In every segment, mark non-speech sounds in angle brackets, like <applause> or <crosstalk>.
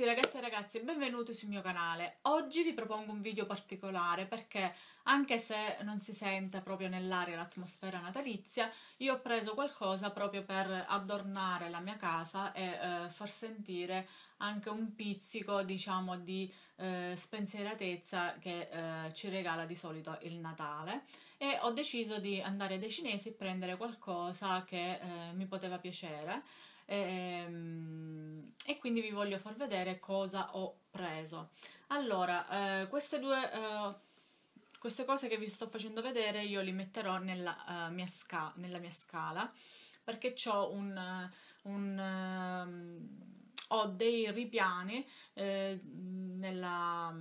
tutti ragazzi e ragazzi e benvenuti sul mio canale. Oggi vi propongo un video particolare perché anche se non si sente proprio nell'aria l'atmosfera natalizia, io ho preso qualcosa proprio per adornare la mia casa e eh, far sentire anche un pizzico diciamo di eh, spensieratezza che eh, ci regala di solito il Natale e ho deciso di andare dai cinesi e prendere qualcosa che eh, mi poteva piacere e, ehm, e, quindi vi voglio far vedere cosa ho preso. Allora, eh, queste due... Eh, queste cose che vi sto facendo vedere io li metterò nella, uh, mia, sca nella mia, scala perché ho un, un uh, ho dei ripiani eh, nella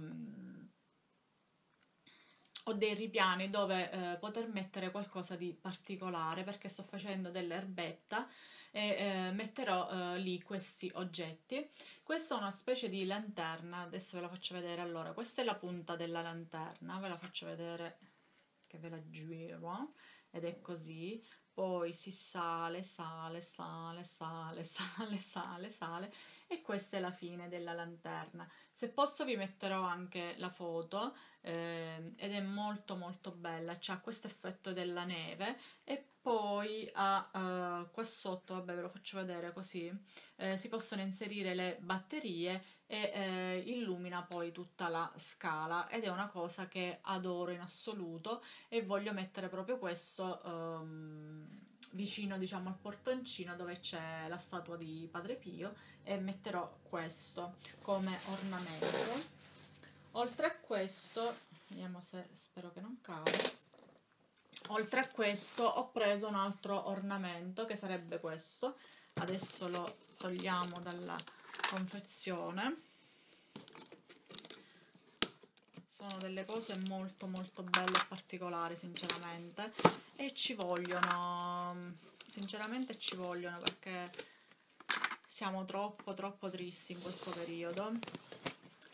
ho dei ripiani dove eh, poter mettere qualcosa di particolare perché sto facendo dell'erbetta e eh, metterò eh, lì questi oggetti. Questa è una specie di lanterna, adesso ve la faccio vedere. Allora, questa è la punta della lanterna, ve la faccio vedere che ve la giro ed è così poi si sale, sale, sale, sale, <laughs> sale, sale, sale e questa è la fine della lanterna. Se posso vi metterò anche la foto eh, ed è molto molto bella, c'ha questo effetto della neve e poi ha uh, qua sotto, vabbè ve lo faccio vedere così, eh, si possono inserire le batterie e eh, illumina poi tutta la scala. Ed è una cosa che adoro in assoluto e voglio mettere proprio questo um, vicino diciamo al portoncino dove c'è la statua di Padre Pio e metterò questo come ornamento. Oltre a questo vediamo se spero che non cade oltre a questo ho preso un altro ornamento che sarebbe questo. Adesso lo togliamo dalla confezione. Sono delle cose molto molto belle e particolari sinceramente. E ci vogliono sinceramente ci vogliono perché siamo troppo troppo tristi in questo periodo.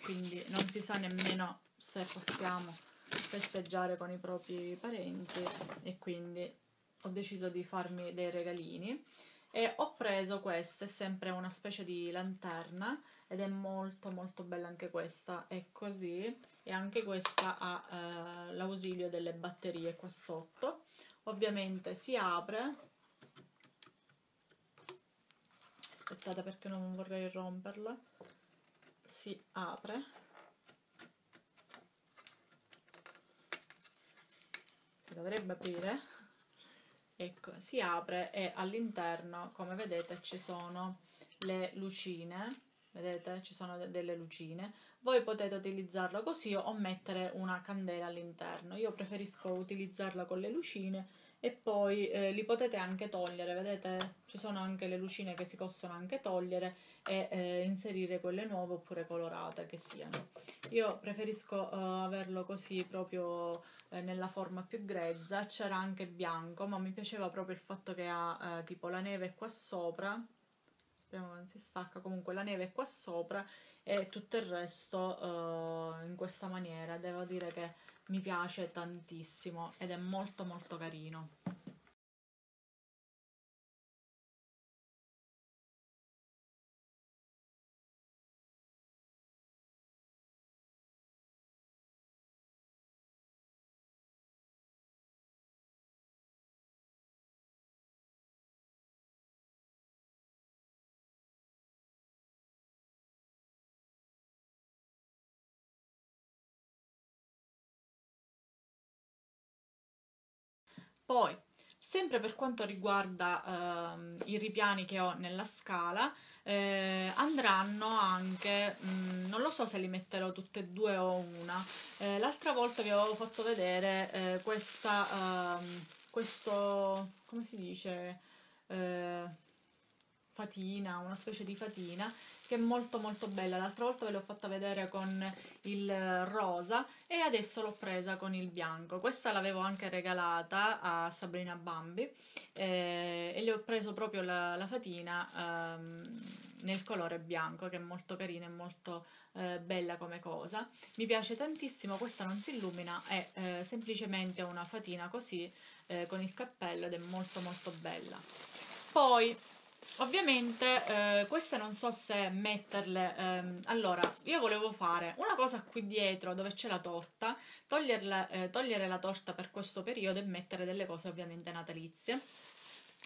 Quindi non si sa nemmeno se possiamo festeggiare con i propri parenti e quindi ho deciso di farmi dei regalini e ho preso questa, è sempre una specie di lanterna ed è molto molto bella anche questa, è così e anche questa ha eh, l'ausilio delle batterie qua sotto. Ovviamente si apre, aspettate perché non vorrei romperla, si apre. Si dovrebbe aprire. Ecco si apre e all'interno come vedete ci sono le lucine. Vedete? Ci sono de delle lucine. Voi potete utilizzarlo così o mettere una candela all'interno. Io preferisco utilizzarla con le lucine e poi eh, li potete anche togliere vedete? Ci sono anche le lucine che si possono anche togliere e eh, inserire quelle nuove oppure colorate che siano. Io preferisco eh, averlo così proprio eh, nella forma più grezza. C'era anche bianco ma mi piaceva proprio il fatto che ha eh, tipo la neve qua sopra. Speriamo che non si stacca. Comunque la neve qua sopra e tutto il resto uh, in questa maniera. Devo dire che mi piace tantissimo ed è molto molto carino Poi, sempre per quanto riguarda uh, i ripiani che ho nella scala, eh, andranno anche, mh, mm, non lo so se li metterò tutte e due o una, eh, l'altra volta vi avevo fatto vedere eh, questa, uh, questo, come si dice, eh, fatina, una specie di fatina che è molto molto bella. L'altra volta ve l'ho fatta vedere con il rosa e adesso l'ho presa con il bianco. Questa l'avevo anche regalata a Sabrina Bambi eh, e le ho preso proprio la, la fatina ehm, nel colore bianco che è molto carina e molto eh, bella come cosa. Mi piace tantissimo, questa non si illumina, è eh, semplicemente una fatina così eh, con il cappello ed è molto molto bella. Poi ovviamente eh, queste non so se metterle ehm, allora io volevo fare una cosa qui dietro dove c'è la torta toglierla, eh, togliere la torta per questo periodo e mettere delle cose ovviamente natalizie.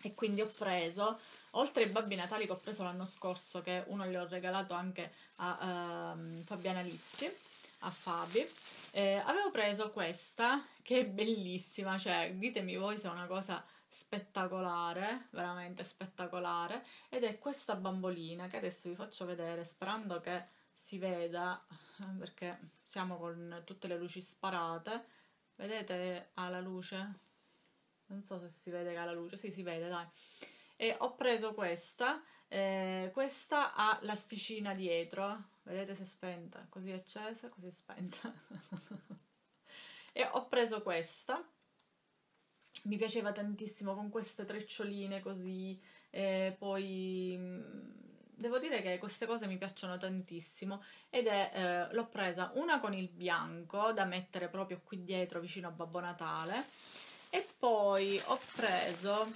E quindi ho preso oltre ai babbi natali che ho preso l'anno scorso che uno li ho regalato anche a uh, Fabiana Lizzi a Fabi eh, avevo preso questa che è bellissima cioè ditemi voi se è una cosa spettacolare veramente spettacolare ed è questa bambolina che adesso vi faccio vedere sperando che si veda perché siamo con tutte le luci sparate. Vedete ha la luce? Non so se si vede che ha la luce. Sì si vede dai. E ho preso questa eh, questa ha l'asticina dietro. Vedete se è spenta? Così è accesa così è spenta. <laughs> E ho preso questa mi piaceva tantissimo con queste treccioline così eh, poi mm, devo dire che queste cose mi piacciono tantissimo ed è eh, l'ho presa una con il bianco da mettere proprio qui dietro vicino a Babbo Natale e poi ho preso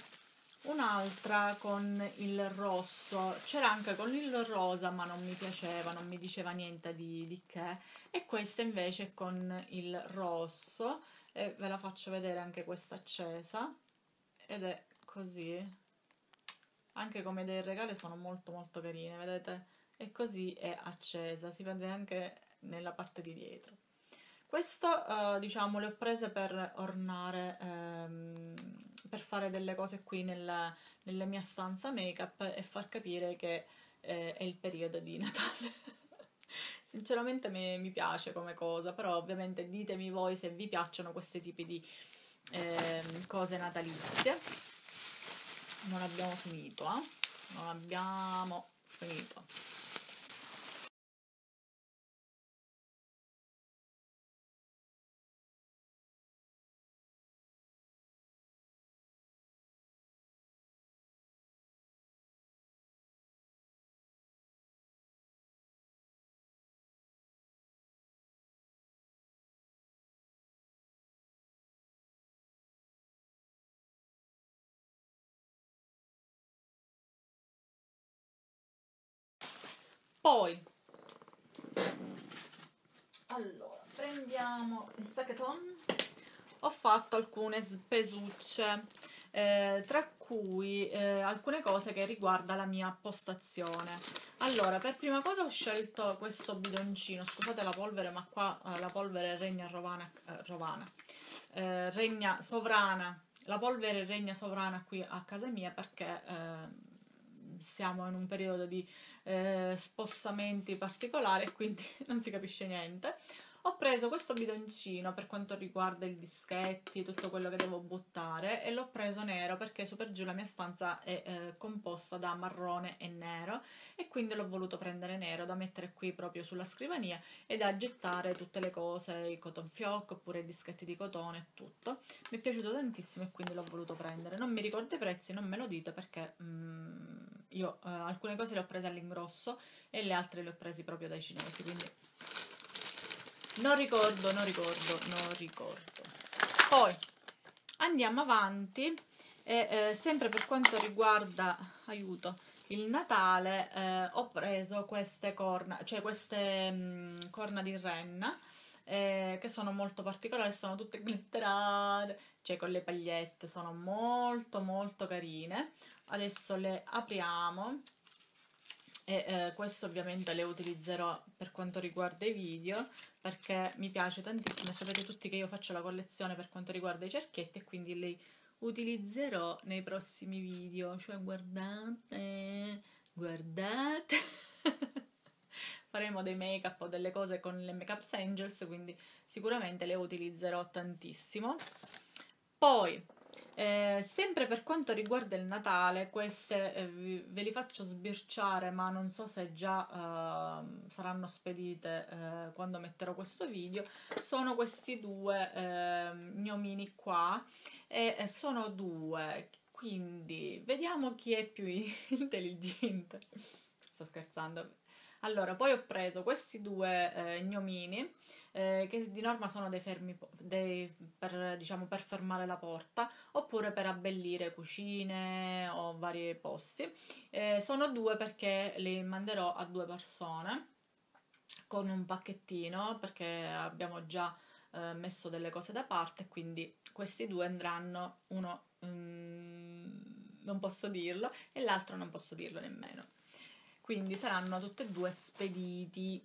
un'altra con il rosso, c'era anche con il rosa ma non mi piaceva, non mi diceva niente di, di che. E questa invece con il rosso e ve la faccio vedere anche questa accesa. Ed è così. Anche come dei regali sono molto molto carine vedete? E così è accesa. Si vede anche nella parte di dietro. Questo eh, diciamo le ho prese per ornare ehm, per fare delle cose qui nella, nella mia stanza make up e far capire che eh, è il periodo di Natale. <laughs> Sinceramente mi, mi, piace come cosa, però ovviamente ditemi voi se vi piacciono questi tipi di eh, cose natalizie. Non abbiamo finito, eh? Non abbiamo finito. Poi, allora, prendiamo il saccheton. Ho fatto alcune spesucce, eh, tra cui eh, alcune cose che riguarda la mia postazione. Allora, per prima cosa ho scelto questo bidoncino, scusate la polvere, ma qua eh, la polvere regna rovana, eh, rovana eh, regna sovrana, la polvere regna sovrana qui a casa mia perché eh, siamo in un periodo di eh, spostamenti particolari, quindi <laughs> non si capisce niente. Ho preso questo bidoncino per quanto riguarda i dischetti e tutto quello che devo buttare e l'ho preso nero perché su per giù la mia stanza è eh, composta da marrone e nero e quindi l'ho voluto prendere nero da mettere qui proprio sulla scrivania e da gettare tutte le cose, i cotton fioc oppure i dischetti di cotone e tutto. Mi è piaciuto tantissimo e quindi l'ho voluto prendere. Non mi ricordo i prezzi, non me lo dite perché mm, io eh, alcune cose le ho prese all'ingrosso e le altre le ho prese proprio dai cinesi, quindi non ricordo, non ricordo, non ricordo. Poi andiamo avanti e eh, sempre per quanto riguarda, aiuto, il Natale eh, ho preso queste corna, cioè queste mh, mm, corna di renna eh, che sono molto particolari, sono tutte glitterate, cioè con le pagliette, sono molto molto carine. Adesso le apriamo e eh, questo ovviamente le utilizzerò per quanto riguarda i video perché mi piace tantissimo sapete tutti che io faccio la collezione per quanto riguarda i cerchietti e quindi li utilizzerò nei prossimi video. Cioè guardate guardate. <laughs> Faremo dei make up o delle cose con le make up angels quindi sicuramente le utilizzerò tantissimo. Poi eh, sempre per quanto riguarda il Natale, queste eh, ve li faccio sbirciare, ma non so se già eh, saranno spedite eh, quando metterò questo video. Sono questi due ehm, gnomini qua e sono due, quindi vediamo chi è più <laughs> intelligente. Sto scherzando. Allora, poi ho preso questi due eh, gnomini eh, che di norma sono dei fermi dei, per, diciamo, per fermare la porta oppure per abbellire cucine o vari posti. Eh, sono due perché li manderò a due persone con un pacchettino perché abbiamo già eh, messo delle cose da parte, quindi questi due andranno, uno um, non posso dirlo e l'altro non posso dirlo nemmeno. Quindi saranno tutti e due spediti.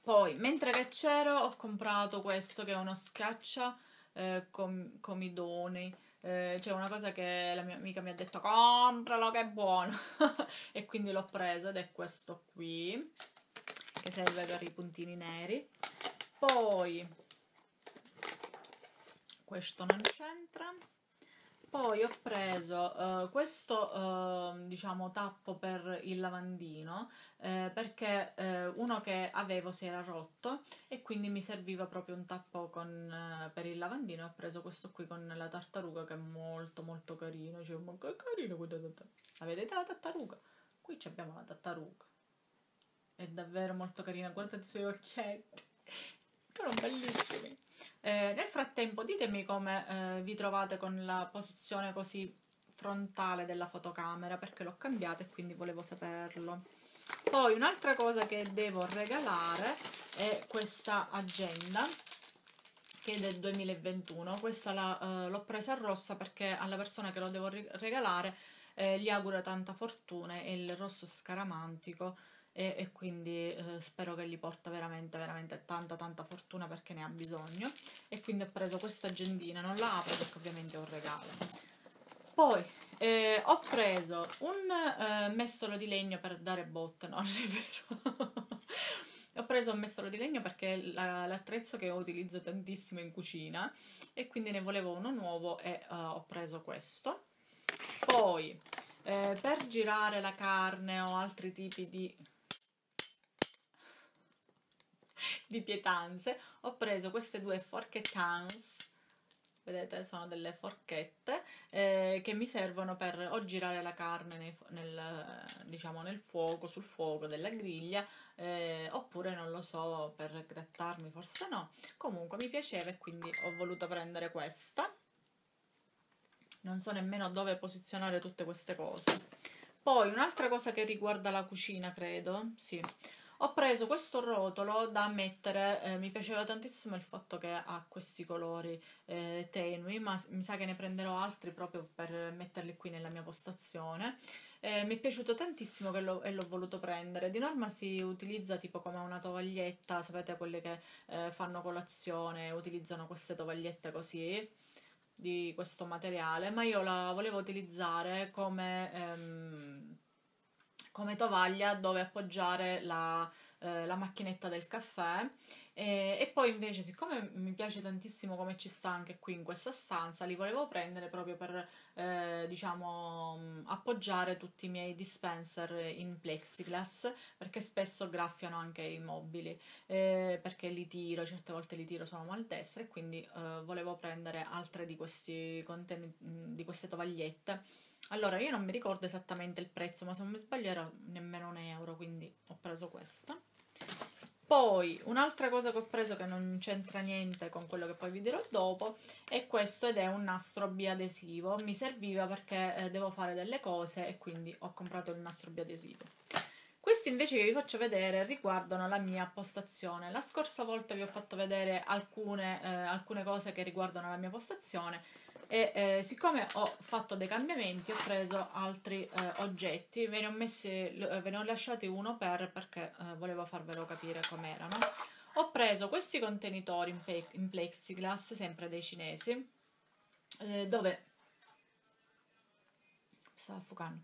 Poi, mentre che c'ero, ho comprato questo che è uno schiaccia eh, com- comidoni. Eh, c'è una cosa che la mia amica mi ha detto compralo che è buono <laughs> e quindi l'ho preso ed è questo qui che serve per i puntini neri poi questo non c'entra poi ho preso uh, questo uh, diciamo tappo per il lavandino uh, perché uno che avevo si era rotto e quindi mi serviva proprio un tappo con, per il lavandino ho preso questo qui con la tartaruga che è molto molto carino. Cioè, ma che carino la vedete la tartaruga? qui abbiamo la tartaruga. È davvero molto carina guardate i suoi occhietti sono bellissimi. Eh, nel frattempo ditemi come eh, vi trovate con la posizione così frontale della fotocamera perché l'ho cambiata e quindi volevo saperlo. Poi un'altra cosa che devo regalare è questa agenda che è del 2021. Questa eh, l'ho presa rossa perché alla persona che lo devo regalare eh, gli auguro tanta fortuna e il rosso scaramantico e, e quindi eh, spero che gli porta veramente veramente tanta tanta fortuna perché ne ha bisogno. E quindi ho preso questa agendina non la apro perché ovviamente è un regalo. Poi eh, ho preso un eh, mestolo di legno per dare botte. No <laughs> non è vero. Ho preso un mestolo di legno perché è l'attrezzo che utilizzo tantissimo in cucina e quindi ne volevo uno nuovo e uh, ho preso questo. Poi eh, per girare la carne o altri tipi di di pietanze ho preso queste due forchettans vedete sono delle forchette eh, che mi servono per o girare la carne nei, nel, diciamo nel fuoco sul fuoco della griglia eh, oppure non lo so per grattarmi forse no. Comunque mi piaceva e quindi ho voluto prendere questa. Non so nemmeno dove posizionare tutte queste cose. Poi un'altra cosa che riguarda la cucina credo sì ho preso questo rotolo da mettere, eh, mi piaceva tantissimo il fatto che ha questi colori eh, tenui, ma mi sa che ne prenderò altri proprio per metterli qui nella mia postazione. Eh, mi è piaciuto tantissimo lo, e l'ho voluto prendere. Di norma si utilizza tipo come una tovaglietta, sapete quelle che eh, fanno colazione, utilizzano queste tovagliette così di questo materiale, ma io la volevo utilizzare come ehm, come tovaglia dove appoggiare la, eh, la macchinetta del caffè. E, e, poi invece siccome mi piace tantissimo come ci sta anche qui in questa stanza li volevo prendere proprio per eh, diciamo appoggiare tutti i miei dispenser in plexiglass perché spesso graffiano anche i mobili eh, perché li tiro certe volte li tiro sono maldestre e quindi eh, volevo prendere altre di, questi conten- di queste tovagliette allora, io non mi ricordo esattamente il prezzo, ma se non mi sbaglio era nemmeno un euro, quindi ho preso questa. Poi, un'altra cosa che ho preso che non c'entra niente con quello che poi vi dirò dopo, è questo ed è un nastro biadesivo. Mi serviva perché eh, devo fare delle cose e quindi ho comprato il nastro biadesivo. Questi invece che vi faccio vedere riguardano la mia postazione. La scorsa volta vi ho fatto vedere alcune, eh, alcune cose che riguardano la mia postazione e eh, siccome ho fatto dei cambiamenti ho preso altri eh, oggetti ve ne ho messi eh, ve ne ho lasciati uno per perché eh, volevo farvelo capire com'erano ho preso questi contenitori in, in plexiglass sempre dei cinesi eh, dove sta affocando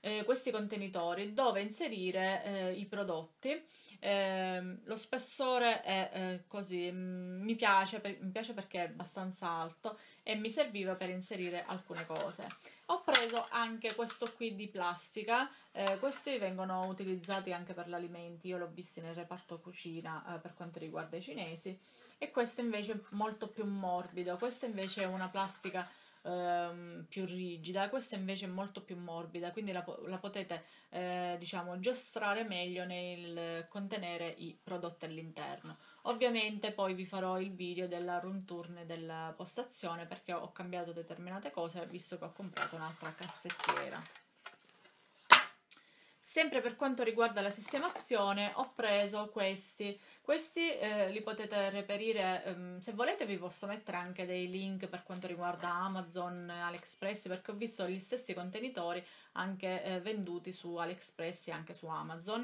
eh, questi contenitori dove inserire i prodotti eh, lo spessore è eh, così, mm, mi piace, per, mi piace perché è abbastanza alto e mi serviva per inserire alcune cose. Ho preso anche questo qui di plastica, eh, questi vengono utilizzati anche per gli alimenti, io l'ho visto nel reparto cucina eh, per quanto riguarda i cinesi e questo invece è molto più morbido, questa invece è una plastica ehm, più rigida, questa invece è molto più morbida, quindi la, la potete eh, diciamo giostrare meglio nel contenere i prodotti all'interno. Ovviamente poi vi farò il video della room tour della postazione perché ho cambiato determinate cose visto che ho comprato un'altra cassettiera. Sempre per quanto riguarda la sistemazione ho preso questi, questi eh, li potete reperire, ehm, se volete vi posso mettere anche dei link per quanto riguarda Amazon, AliExpress perché ho visto gli stessi contenitori anche eh, venduti su AliExpress e anche su Amazon.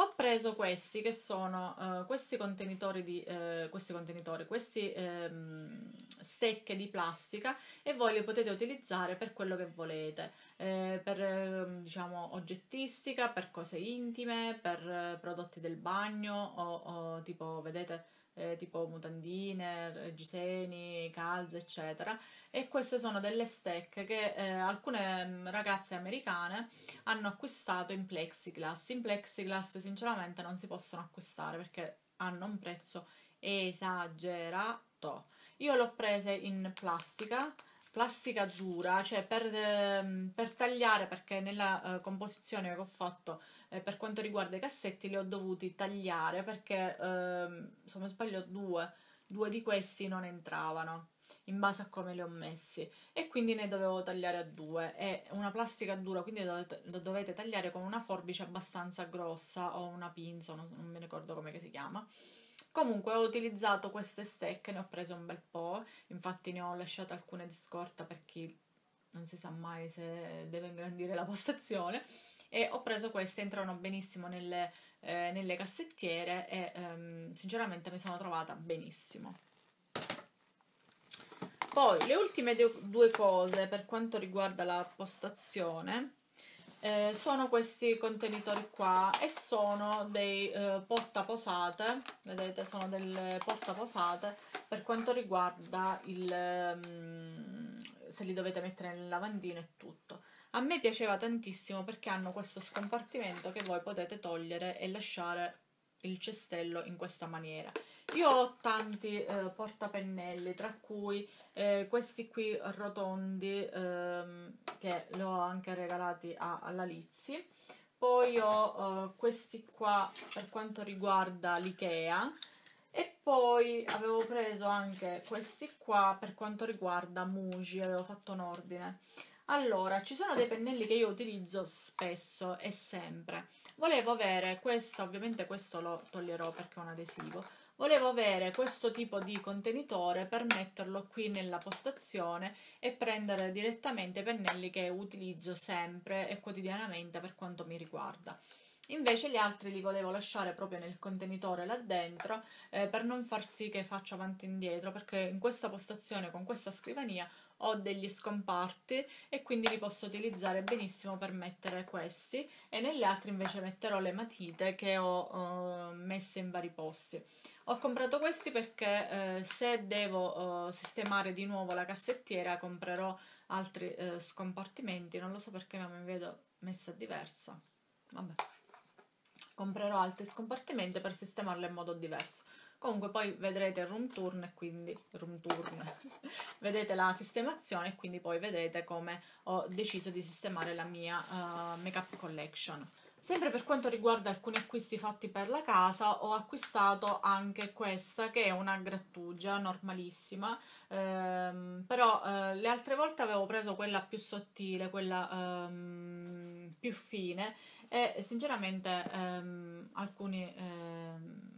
Ho preso questi che sono uh, questi contenitori di uh, questi contenitori, questi um, stecche di plastica e voi li potete utilizzare per quello che volete, eh, per eh, diciamo oggettistica, per cose intime, per eh, prodotti del bagno o, o tipo vedete eh, tipo mutandine, reggiseni, calze, eccetera. E queste sono delle stack che eh, alcune mm, ragazze americane hanno acquistato in plexiglass. In plexiglass sinceramente non si possono acquistare perché hanno un prezzo esagerato. Io l'ho prese in plastica plastica dura, cioè per, ehm, per tagliare, perché nella uh, composizione che ho fatto eh, per quanto riguarda i cassetti li ho dovuti tagliare perché, ehm, se non sbaglio, due, due di questi non entravano in base a come li ho messi. E quindi ne dovevo tagliare a due. È una plastica dura quindi lo dovete tagliare con una forbice abbastanza grossa o una pinza non, non mi ricordo come si chiama. Comunque ho utilizzato queste stecche, ne ho preso un bel po', infatti ne ho lasciate alcune di scorta per chi non si sa mai se deve ingrandire la postazione e ho preso queste, entrano benissimo nelle, eh, nelle cassettiere e ehm, sinceramente mi sono trovata benissimo. Poi le ultime due cose per quanto riguarda la postazione eh, sono questi contenitori qua e sono dei eh, portaposate, vedete sono delle portaposate per quanto riguarda il um, se li dovete mettere nel lavandino e tutto. A me piaceva tantissimo perché hanno questo scompartimento che voi potete togliere e lasciare il cestello in questa maniera. Io ho tanti eh, portapennelli, tra cui eh, questi qui rotondi ehm, che li ho anche regalati a, alla Lizzi. Poi ho eh, questi qua per quanto riguarda l'IKEA e poi avevo preso anche questi qua per quanto riguarda Muji, avevo fatto un ordine. Allora, ci sono dei pennelli che io utilizzo spesso e sempre. Volevo avere questo, ovviamente questo lo toglierò perché è un adesivo Volevo avere questo tipo di contenitore per metterlo qui nella postazione e prendere direttamente i pennelli che utilizzo sempre e quotidianamente per quanto mi riguarda. Invece gli altri li volevo lasciare proprio nel contenitore là dentro eh, per non far sì che faccia avanti e indietro perché in questa postazione con questa scrivania ho degli scomparti e quindi li posso utilizzare benissimo per mettere questi e negli altri invece metterò le matite che ho eh, messe in vari posti. Ho comprato questi perché eh, se devo eh, sistemare di nuovo la cassettiera comprerò altri eh, scompartimenti, non lo so perché mi vedo messa diversa. Vabbè. Comprerò altri scompartimenti per sistemarla in modo diverso. Comunque poi vedrete il room tour e quindi room tour. <laughs> vedete la sistemazione e quindi poi vedrete come ho deciso di sistemare la mia uh, makeup collection. Sempre per quanto riguarda alcuni acquisti fatti per la casa, ho acquistato anche questa che è una grattugia normalissima, ehm, però eh, le altre volte avevo preso quella più sottile, quella ehm, più fine e sinceramente ehm, alcuni ehm,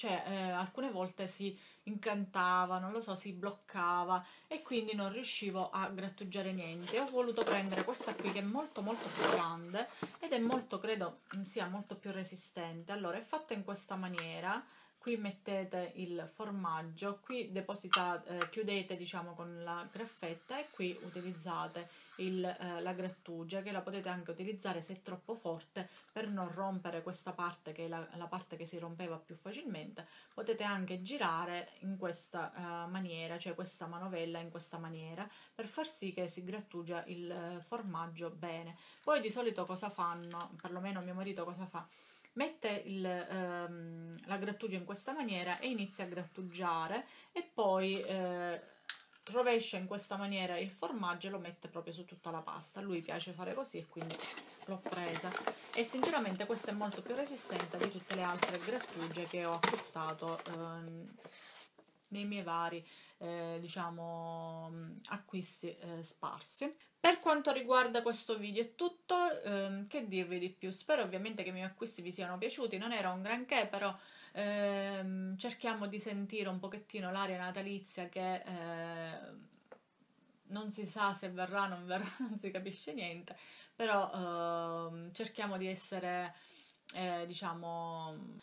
cioè eh, alcune volte si incantava, non lo so, si bloccava e quindi non riuscivo a grattugiare niente. Ho voluto prendere questa qui che è molto molto più grande ed è molto, credo, sia molto più resistente. Allora è fatta in questa maniera, qui mettete il formaggio, qui depositate, eh, chiudete diciamo con la graffetta e qui utilizzate il, eh, la grattugia che la potete anche utilizzare se è troppo forte per non rompere questa parte che è la, la parte che si rompeva più facilmente. Potete anche girare in questa uh, maniera cioè questa manovella in questa maniera per far sì che si grattugia il uh, formaggio bene. Poi di solito cosa fanno perlomeno mio marito cosa fa? Mette il, ehm, la grattugia in questa maniera e inizia a grattugiare e poi eh, rovescia in questa maniera il formaggio e lo mette proprio su tutta la pasta. Lui piace fare così e quindi l'ho presa. E sinceramente questa è molto più resistente di tutte le altre grattugie che ho acquistato ehm, nei miei vari eh, diciamo acquisti eh, sparsi. Per quanto riguarda questo video è tutto, ehm, che dirvi di più? Spero ovviamente che i miei acquisti vi siano piaciuti, non era un granché, però ehm, cerchiamo di sentire un pochettino l'aria natalizia che eh, non si sa se verrà, non verrà, <laughs> non si capisce niente, però ehm, cerchiamo di essere, eh, diciamo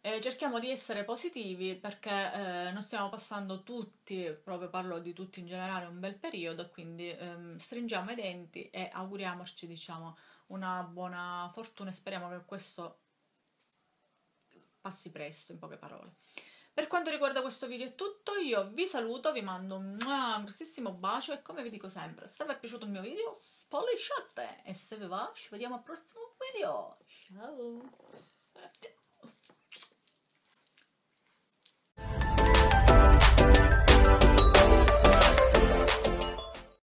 eh, cerchiamo di essere positivi perché eh, non stiamo passando tutti, proprio parlo di tutti in generale, un bel periodo, quindi ehm, stringiamo i denti e auguriamoci diciamo, una buona fortuna e speriamo che questo passi presto, in poche parole. Per quanto riguarda questo video è tutto, io vi saluto, vi mando un grossissimo bacio e come vi dico sempre, se vi è piaciuto il mio video spolliciate e se vi va ci vediamo al prossimo video. Ciao!